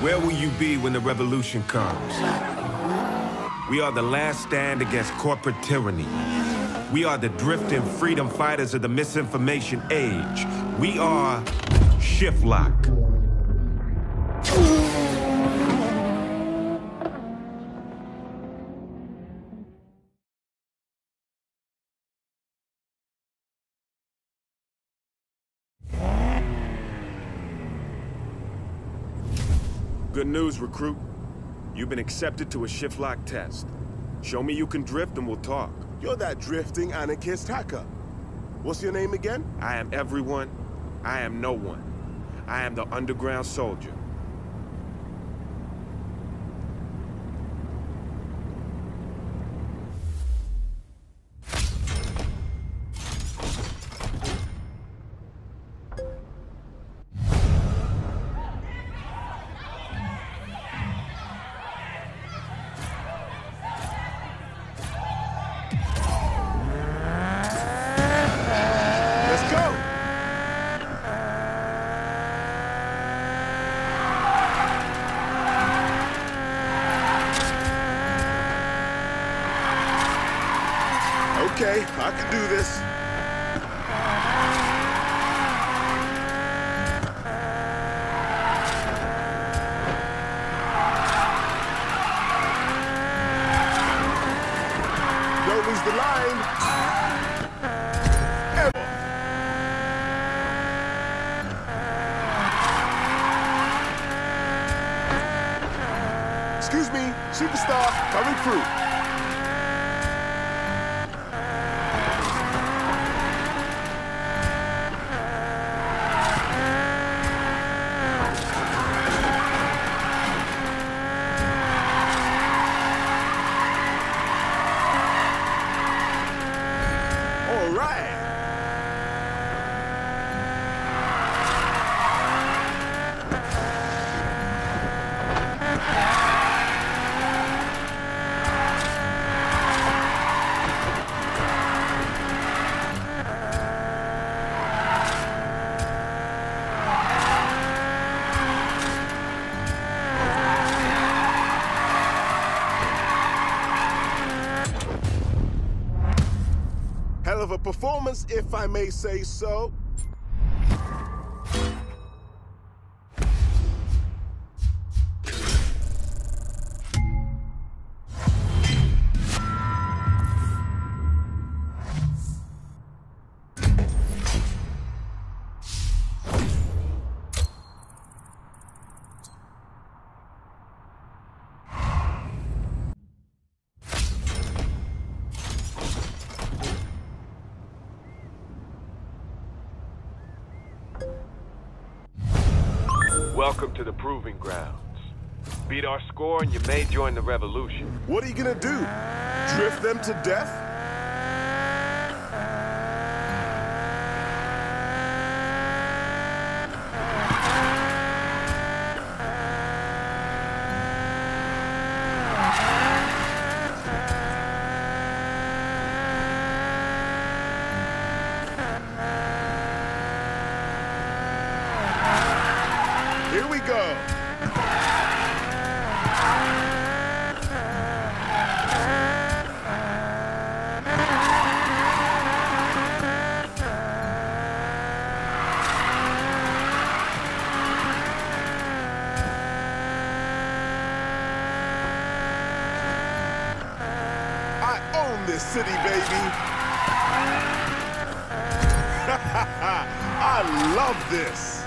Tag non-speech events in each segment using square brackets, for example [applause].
Where will you be when the revolution comes? We are the last stand against corporate tyranny. We are the drifting freedom fighters of the misinformation age. We are Shiftlock. Good news, recruit. You've been accepted to a Shiftlock test. Show me you can drift and we'll talk. You're that drifting anarchist hacker. What's your name again? I am everyone. I am no one. I am the underground soldier. Superstar, coming through. All right. Performance, if I may say so. Proving Grounds. Beat our score and you may join the revolution. What are you gonna do? Drift them to death? Go. I own this city, baby. [laughs] I love this.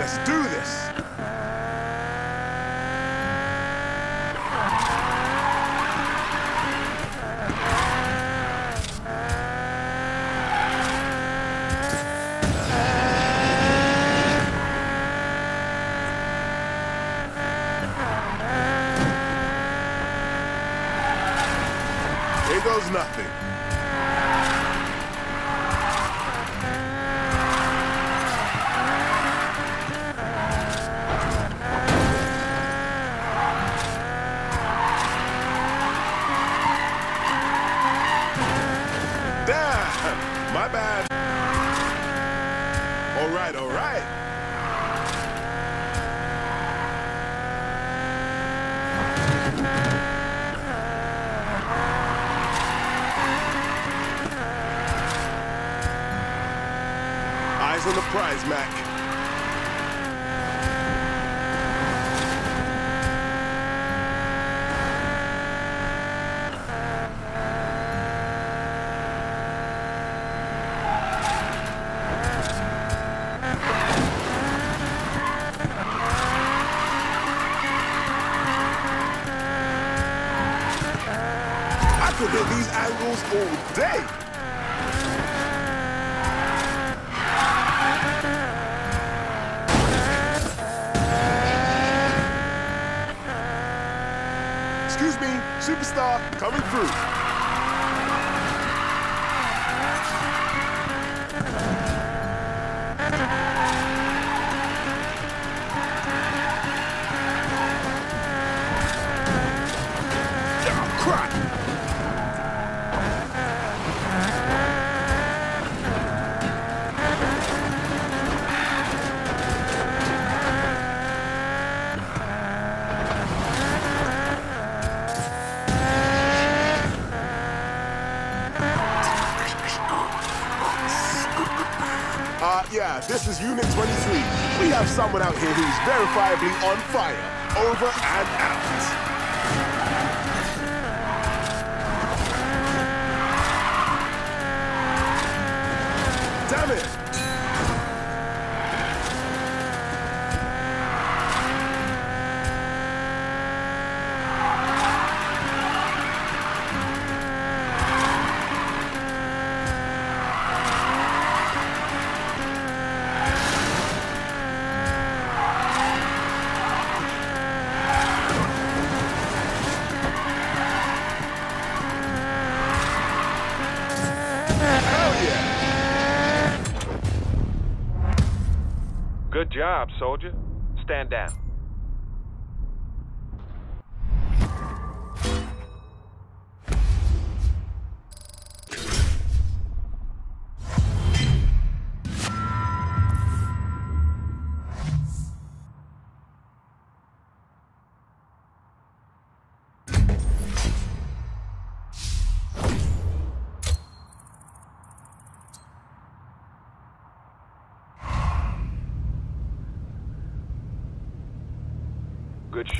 Let's do this. Right, all right. Eyes on the prize, Mac. Coming through. Uh, yeah, this is Unit 23. We have someone out here who's verifiably on fire. Over and out. Damn it! Good job, soldier. Stand down.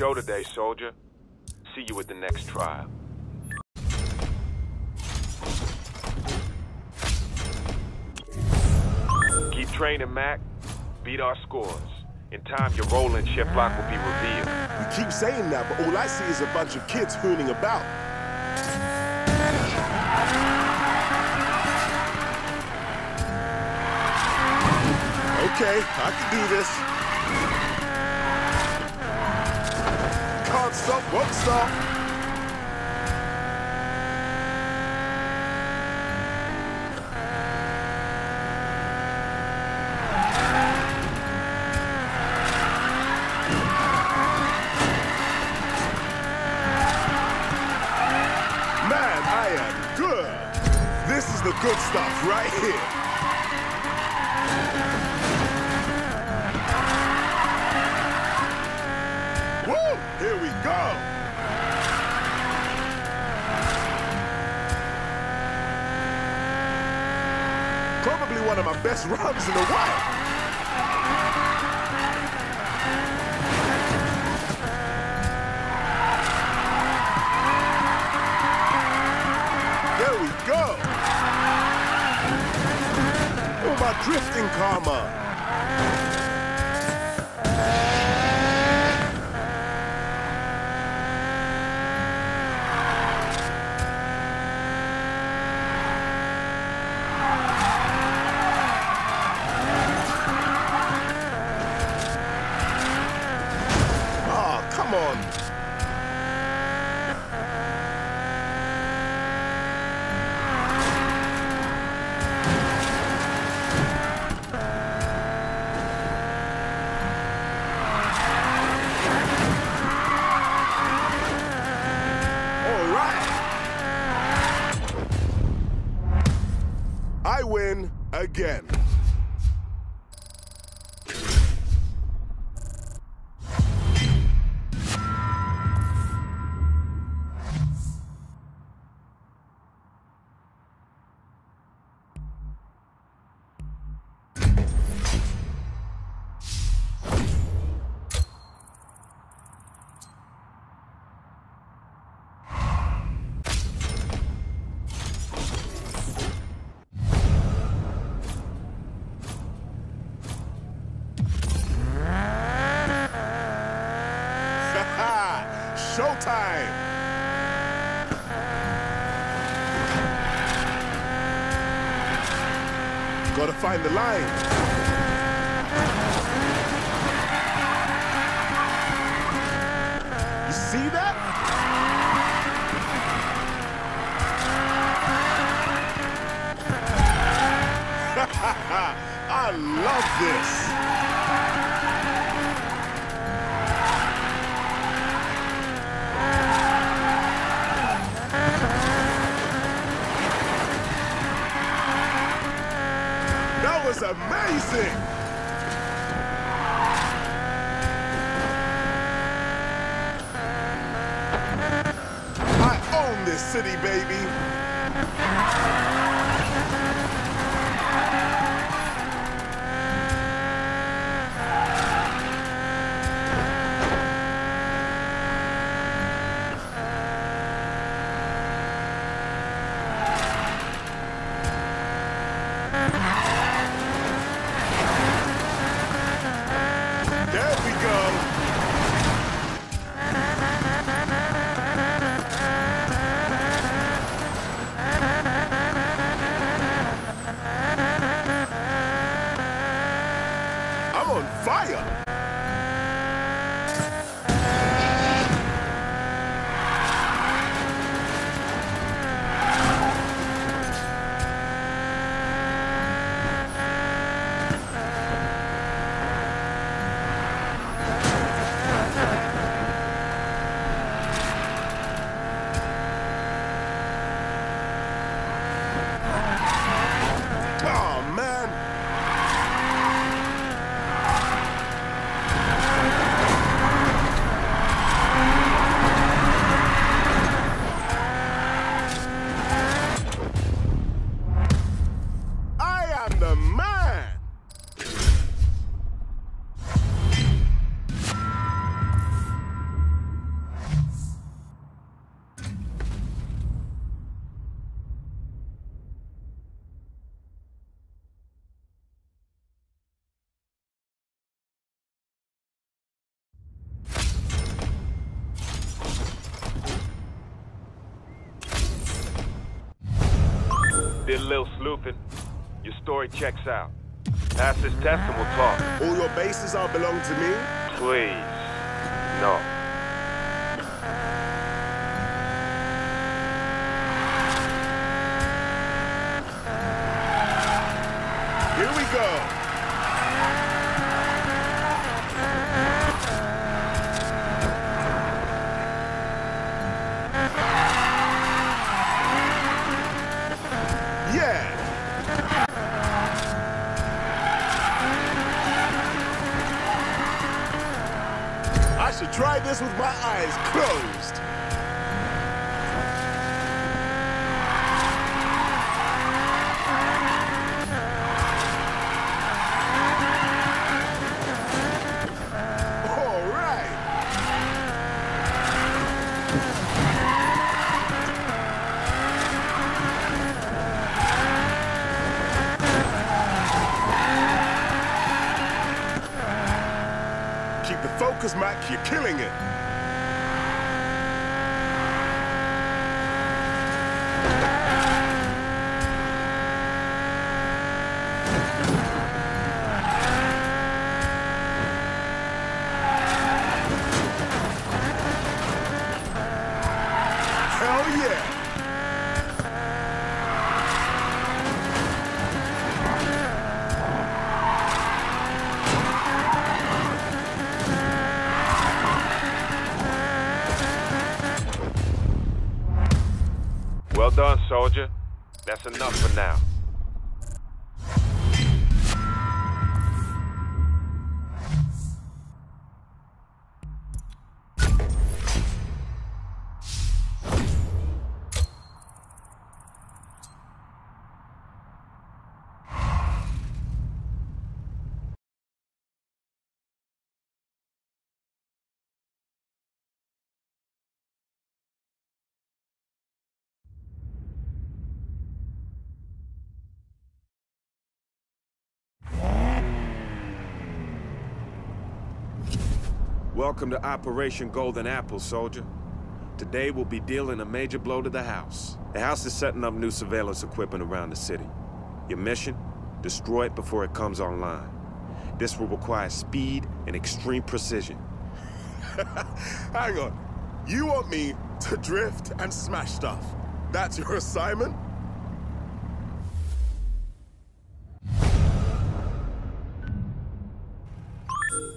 Show today, soldier. See you at the next trial. Keep training, Mac. Beat our scores. In time, your role in Shiftlock will be revealed. You keep saying that, but all I see is a bunch of kids hooning about. Okay, I can do this. Can't stop, won't stop. This is the good stuff right here. Go. Probably one of my best runs in a while. There we go. Oh, my drifting karma. The line. You see that? Did a little sleuthing. Your story checks out. Pass this test and we'll talk. All your bases are belong to me. Please. No. Here we go. Try this with my eyes closed. You're killing it. Hell enough for now. Welcome to Operation Golden Apple, soldier. Today we'll be dealing a major blow to the house. The house is setting up new surveillance equipment around the city. Your mission? Destroy it before it comes online. This will require speed and extreme precision. [laughs] Hang on. You want me to drift and smash stuff? That's your assignment?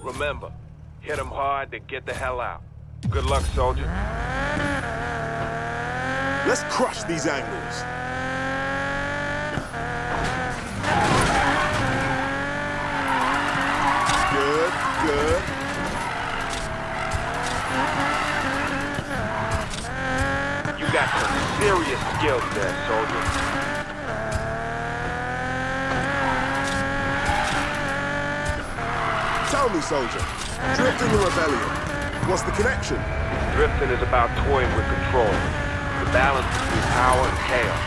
Remember, hit them hard, then get the hell out. Good luck, soldier. Let's crush these angles. Good, good. You got some serious skills there, soldier. Tell me, soldier. Drifting or rebellion? What's the connection? Drifting is about toying with control. The balance between power and chaos.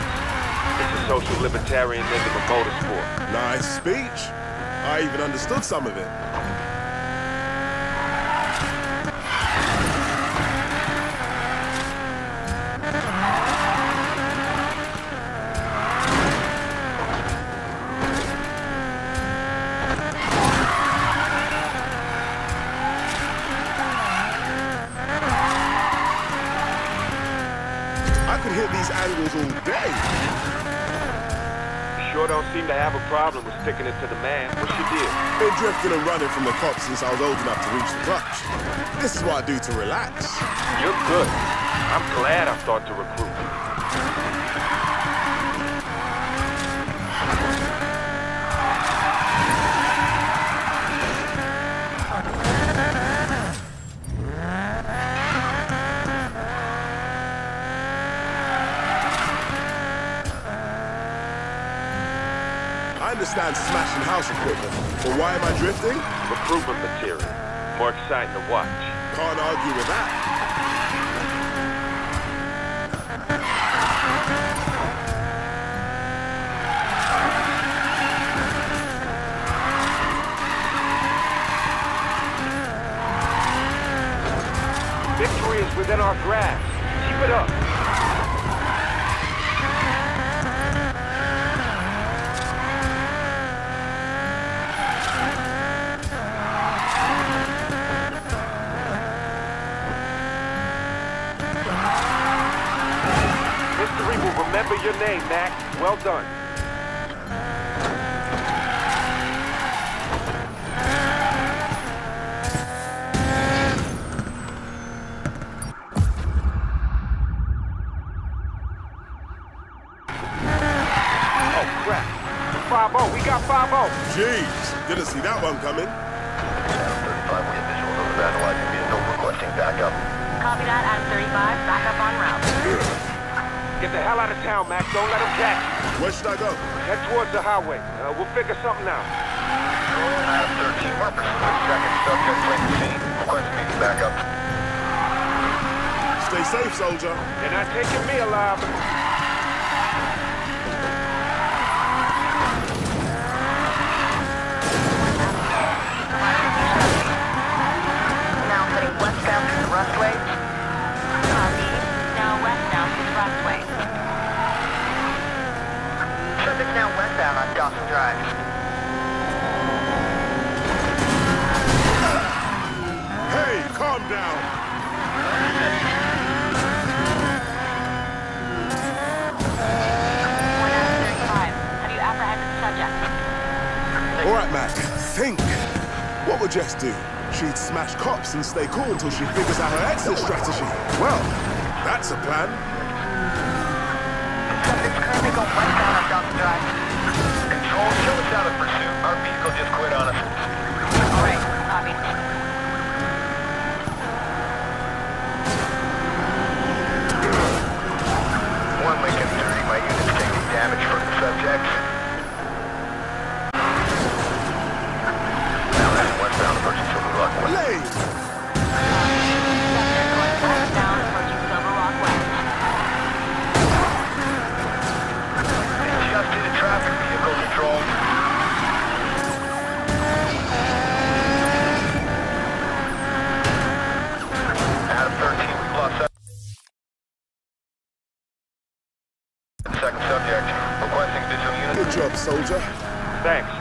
It's a social libertarianism of motorsport. Nice speech. I even understood some of it. Angles all day. You sure don't seem to have a problem with sticking it to the man. What's your deal? Been drifting and running from the cops since I was old enough to reach the clutch. This is what I do to relax. You're good. I'm glad I thought to recruit you. Understand smashing house equipment, but why am I drifting? Recruitment material. More exciting to watch. Can't argue with that. Victory is within our grasp. Keep it up. Well done. track. 5-0, we got 5-0. Jeez, didn't see that one coming. 35, we have visual of vandalizing vehicle requesting backup. Copy that, Adam 35. Backup on route. Get the hell out of town, Max. Don't let them catch you. Where should I go? Head towards the highway. Uh, we'll figure something out. Adam 13, we're pursuing second subject fleeing the scene. Requesting immediate backup. Stay safe, soldier. They're not taking me alive. Now heading westbound through the Rustway. Westbound on Dawson Drive. Hey, calm down. One Adam 35. Have you apprehended the subject? All right, Mac, think. What would Jess do? She'd smash cops and stay cool until she figures out her exit strategy. Well, that's a plan. Subject's currently going westbound on Dawson Drive. Control, show us out of pursuit. Our vehicle just quit on us. Alright, copy. Soldier. Thanks.